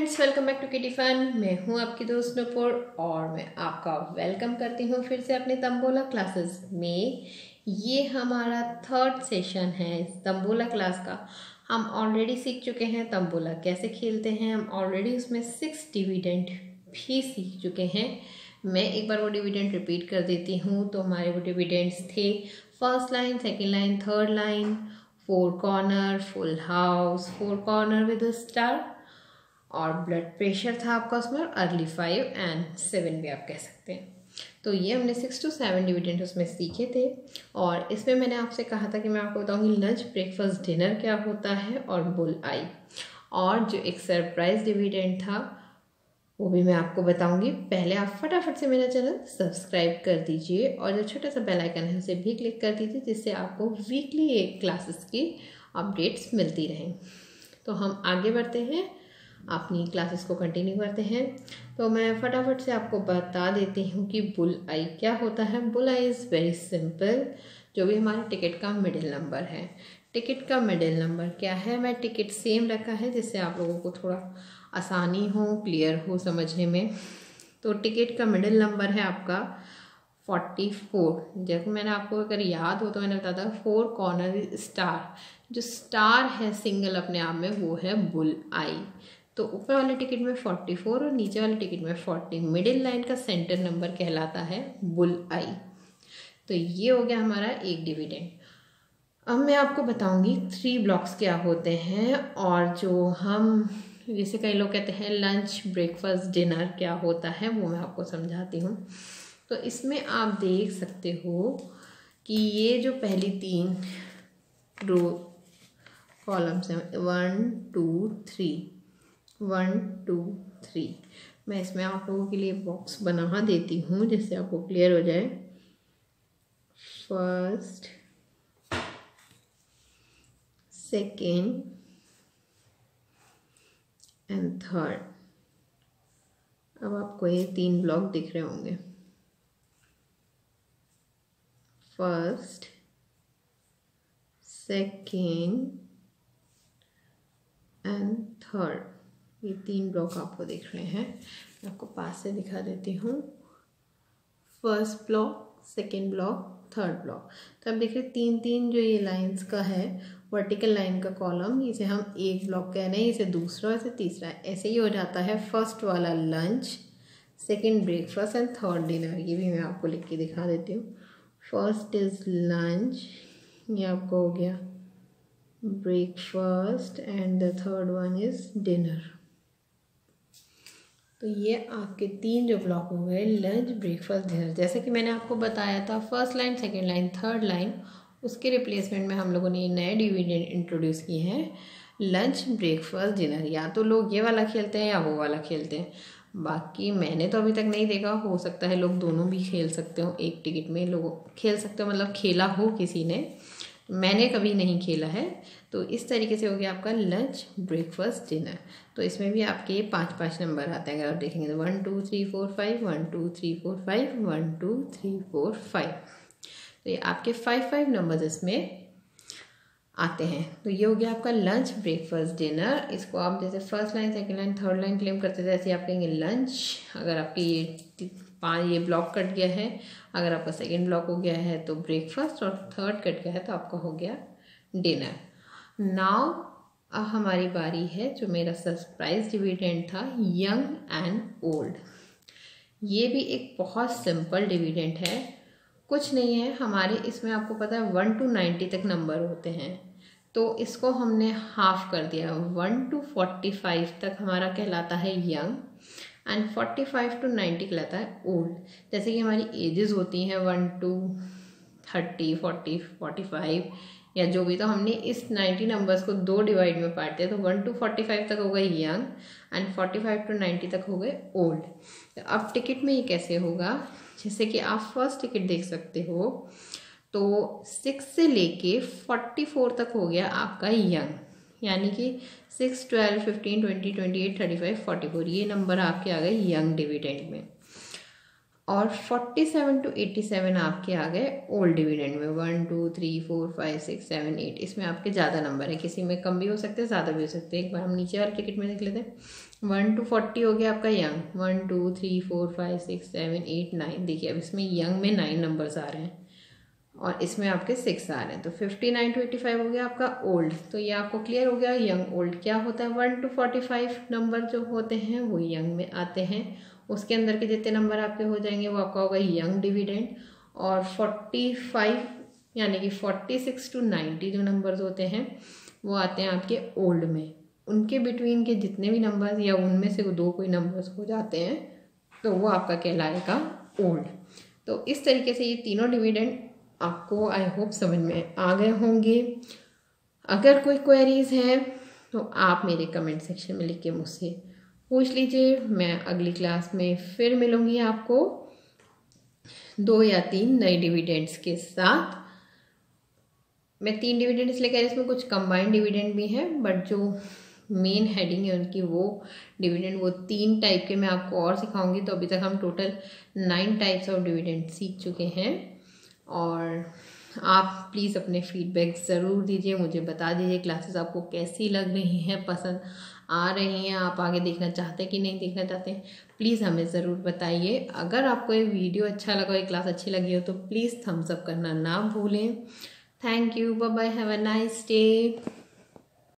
Friends welcome back to kitty fun मैं हूँ आपकी दोस्त नुपुर और मैं आपका वेलकम करती हूँ फिर से अपने तंबोला क्लासेस में। ये हमारा थर्ड सेशन है तंबोला क्लास का। हम ऑलरेडी सीख चुके हैं तंबोला कैसे खेलते हैं। हम ऑलरेडी उसमें सिक्स डिविडेंट भी सीख चुके हैं। मैं एक बार वो डिविडेंट रिपीट कर देती हूँ। तो हमारे वो डिविडेंट्स थे first line second line third line four corner full house four corner with star और ब्लड प्रेशर था आपका उसमें अर्ली फाइव एंड सेवन भी आप कह सकते हैं। तो ये हमने सिक्स टू सेवन डिविडेंट उसमें सीखे थे। और इसमें मैंने आपसे कहा था कि मैं आपको बताऊँगी लंच ब्रेकफास्ट डिनर क्या होता है और बुल आई और जो एक सरप्राइज़ डिविडेंट था, वो भी मैं आपको बताऊँगी। पहले आप फटाफट से मेरा चैनल सब्सक्राइब कर दीजिए और जो छोटा सा बेल आइकन है, उसे भी क्लिक कर दीजिए, जिससे आपको वीकली क्लासेस की अपडेट्स मिलती रहें। तो हम आगे बढ़ते हैं। अपनी क्लासेस को कंटिन्यू करते हैं। तो मैं फटाफट से आपको बता देती हूँ कि बुल आई क्या होता है। Bull eye is very simple जो भी हमारे टिकट का मिडिल नंबर है। टिकट का मिडिल नंबर क्या है? मैं टिकट सेम रखा है, जिससे आप लोगों को थोड़ा आसानी हो क्लियर हो समझने में। तो टिकट का मिडिल नंबर है आपका फोर्टी फोर जैसे मैंने आपको अगर याद हो तो मैंने बताया था फोर कॉर्नर स्टार जो स्टार है सिंगल अपने आप में, वो है बुल आई तो ऊपर वाले टिकट में फोर्टी फोर और नीचे वाले टिकट में फोर्टी मिडिल लाइन का सेंटर नंबर कहलाता है बुल आई। तो ये हो गया हमारा एक डिविडेंड। अब मैं आपको बताऊँगी थ्री ब्लॉक्स क्या होते हैं और जो हम, जैसे कई लोग कहते हैं लंच ब्रेकफास्ट डिनर क्या होता है वो मैं आपको समझाती हूँ। तो इसमें आप देख सकते हो कि ये जो पहली तीन रो कॉलम्स हैं one two three one two three मैं इसमें आप लोगों के लिए बॉक्स बना देती हूँ, जिससे आपको क्लियर हो जाए। फ़र्स्ट सेकेंड एंड थर्ड अब आपको ये तीन ब्लॉक दिख रहे होंगे। फ़र्स्ट सेकेंड एंड थर्ड ये तीन ब्लॉक आपको दिख रहे हैं। मैं आपको पास से दिखा देती हूँ। First block second block third block तो अब देखिए तीन तीन जो ये लाइंस का है वर्टिकल लाइन का कॉलम इसे हम एक ब्लॉक कह रहे हैं, इसे दूसरा इसे तीसरा। ऐसे ही हो जाता है फ़र्स्ट वाला lunch second breakfast and third dinner ये भी मैं आपको लिख के दिखा देती हूँ। फ़र्स्ट इज़ लंच ये आपको हो गया। Breakfast and the third one is dinner तो ये आपके तीन जो ब्लॉक हो गए लंच ब्रेकफास्ट डिनर जैसे कि मैंने आपको बताया था first line second line third line उसके रिप्लेसमेंट में हम लोगों ने नए डिविडेंड इंट्रोड्यूस किए हैं। लंच ब्रेकफास्ट डिनर या तो लोग ये वाला खेलते हैं या वो वाला खेलते हैं। बाकी मैंने तो अभी तक नहीं देखा, हो सकता है लोग दोनों भी खेल सकते हो, एक टिकट में लोग, खेल सकते हो मतलब खेला हो किसी ने। मैंने कभी नहीं खेला है तो इस तरीके से हो गया आपका लंच ब्रेकफास्ट डिनर तो इसमें भी आपके पाँच पाँच नंबर आते हैं, अगर आप देखेंगे तो one two three four five one two three four five one two three four five तो ये आपके फाइव फाइव नंबर्स इसमें आते हैं। तो ये हो गया आपका लंच ब्रेकफास्ट डिनर इसको आप जैसे first line second line third line claim करते थे, ऐसे आप कहेंगे लंच अगर आपकी ये पाँच ये ब्लॉक कट गया है। अगर आपका सेकेंड ब्लॉक हो गया है तो ब्रेकफास्ट और थर्ड कट गया है तो आपका हो गया डिनर नाउ अब हमारी बारी है जो मेरा सरप्राइज़ डिविडेंड था यंग एंड ओल्ड ये भी एक बहुत सिंपल डिविडेंड है। कुछ नहीं है, हमारे इसमें आपको पता है वन टू नाइन्टी तक नंबर होते हैं। तो इसको हमने हाफ़ कर दिया। वन टू फोर्टी फाइव तक हमारा कहलाता है young and forty five to ninety कहलाता है ओल्ड जैसे कि हमारी एजेस होती हैं one to thirty forty forty five या जो भी तो हमने इस नाइन्टी नंबर्स को दो डिवाइड में बांट दिया तो वन टू फोर्टी फाइव तक हो गए young and forty five to ninety तक हो गए ओल्ड तो अब टिकट में ये कैसे होगा? जैसे कि आप फ़र्स्ट टिकट देख सकते हो तो सिक्स से लेके फोर्टी फोर तक हो गया आपका यंग यानी कि six twelve fifteen twenty twenty eight thirty five forty four ये नंबर आपके आ गए यंग डिविडेंड में। और forty seven to eighty seven आपके आ गए ओल्ड डिविडेंड में। One two three four five six seven eight इसमें आपके ज़्यादा नंबर है। किसी में कम भी हो सकते हैं, ज़्यादा भी हो सकते हैं। एक बार हम नीचे वाले टिकट में देख लेते हैं। वन टू फोर्टी हो गया आपका young one two three four five six seven eight nine देखिए, अब इसमें यंग में नाइन नंबर्स आ रहे हैं। और इसमें आपके सिक्स आ रहे हैं। तो fifty nine to eighty five हो गया आपका ओल्ड तो ये आपको क्लियर हो गया यंग ओल्ड क्या होता है? One to forty five number जो होते हैं, वो यंग में आते हैं। उसके अंदर के जितने नंबर आपके हो जाएँगे, वो आपका होगा यंग डिविडेंड और फोर्टी फाइव यानी कि फोर्टी सिक्स टू नाइन्टी जो नंबर्स होते हैं, वो आते हैं आपके ओल्ड में। उनके बिटवीन के जितने भी नंबर्स या उनमें से दो कोई नंबर्स हो जाते हैं तो वो आपका कहलाएगा ओल्ड तो इस तरीके से ये तीनों डिविडेंड आपको आई होप समझ में आ गए होंगे। अगर कोई क्वेरीज हैं तो आप मेरे कमेंट सेक्शन में लिख के मुझसे पूछ लीजिए। मैं अगली क्लास में फिर मिलूँगी आपको। दो या तीन नए डिविडेंड्स के साथ। मैं तीन डिविडेंड्स लेकर इसमें कुछ कंबाइंड डिविडेंड भी हैं बट जो मेन हेडिंग है उनकी वो डिविडेंड वो तीन टाइप के मैं आपको और सिखाऊँगी। तो अभी तक हम total nine types of dividend सीख चुके हैं। और आप प्लीज़ अपने फीडबैक ज़रूर दीजिए, मुझे बता दीजिए क्लासेस आपको कैसी लग रही हैं, पसंद आ रही हैं, आप आगे देखना चाहते हैं कि नहीं देखना चाहते प्लीज़ हमें ज़रूर बताइए। अगर आपको ये वीडियो अच्छा लगा, ये क्लास अच्छी लगी हो तो प्लीज़ थम्सअप करना ना भूलें। Thank you bye bye have a nice day